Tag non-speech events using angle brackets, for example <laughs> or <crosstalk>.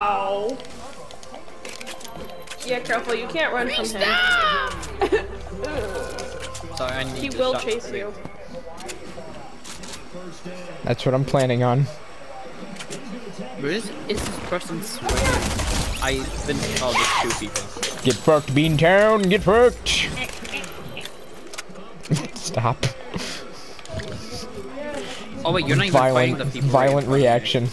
Ow. Yeah, careful, you can't run from him. <laughs> Sorry, I need He to will chase you. That's what I'm planning on. Where is, is this person swimming? I've been oh, there's two people. Get fucked, Beantown. Get fucked. <laughs> Stop. Oh wait, you're not even fighting Violent, the people. violent reaction.